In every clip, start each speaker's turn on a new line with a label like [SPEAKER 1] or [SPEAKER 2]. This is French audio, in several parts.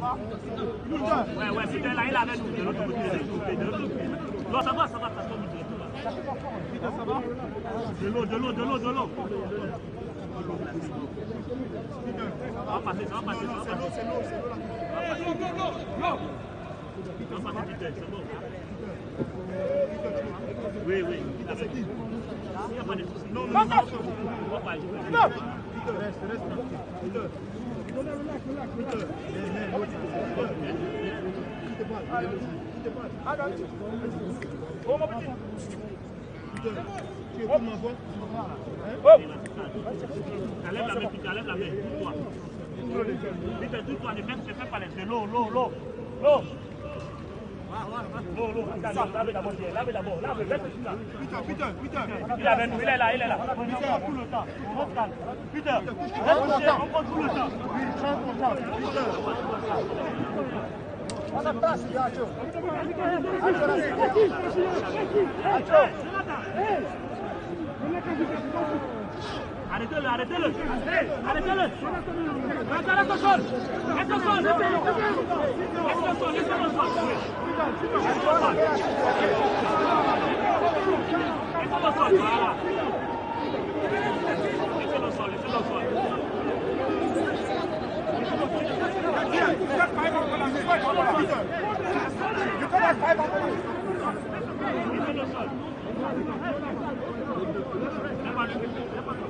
[SPEAKER 1] Ouais, ouais, c'était là, il avait de l'autre côté, de l'autre côté, de l'autre côté. Non, ça va, ça va, ça tombe directement. De l'eau, de l'eau, de l'eau, de l'eau. Ça va passer, ça va passer, ça va passer.
[SPEAKER 2] C'est l'eau, c'est l'eau, c'est l'eau.
[SPEAKER 1] Ça va passer, Peter, c'est bon. Oui, oui, il n'y a pas de souci. Non, non, non. Va.
[SPEAKER 2] Reste, reste.
[SPEAKER 1] Enlève la main, enlève la main. Tout-toi, ne fais- pas les l'eau, l'eau, l'eau. L'eau. Attends, Lave d'abord, lave d'abord. Tout là.
[SPEAKER 2] Peter, Peter, Peter.
[SPEAKER 1] Il est nous, il est là, il est là. On prend tout le temps. On calme. Peter, on prend tout le temps. arrêtez-le, arrêtez-le, arrêtez-le. Maintenant, laisse le sol, laisse le sol, laisse le sol, laisse le sol. Laisse le sol, voilà. Laisse le sol, laisse le sol. You cannot five on the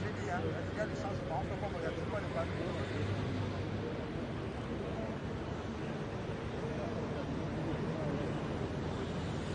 [SPEAKER 1] Jadi, ya, jadi satu waktu kok nggak sesuai dengan.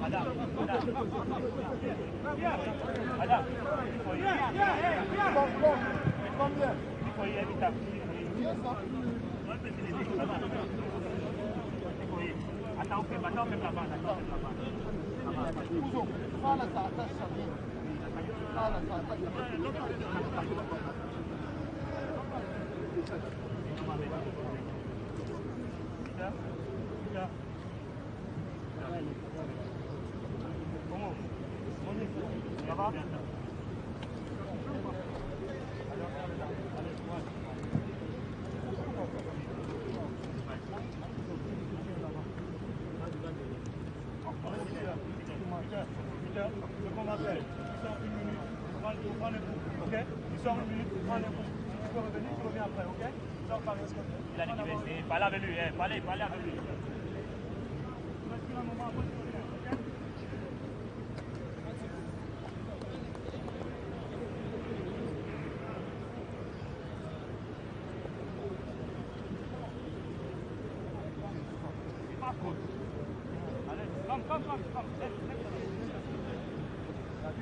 [SPEAKER 1] Madame, madame, madame, madame, Ça va il sort une minute, les coups, ok Il sort une minute, prends les coups. Tu peux revenir, tu reviens après, ok? Il sort par l'escalier.
[SPEAKER 3] Il a dit qu'il va essayer. Parlez avec lui, hein. parlez, parlez avec lui.
[SPEAKER 1] Tu respires un moment, après tu reviens, ok? Pas trop. Allez, come, come, come, come. Encore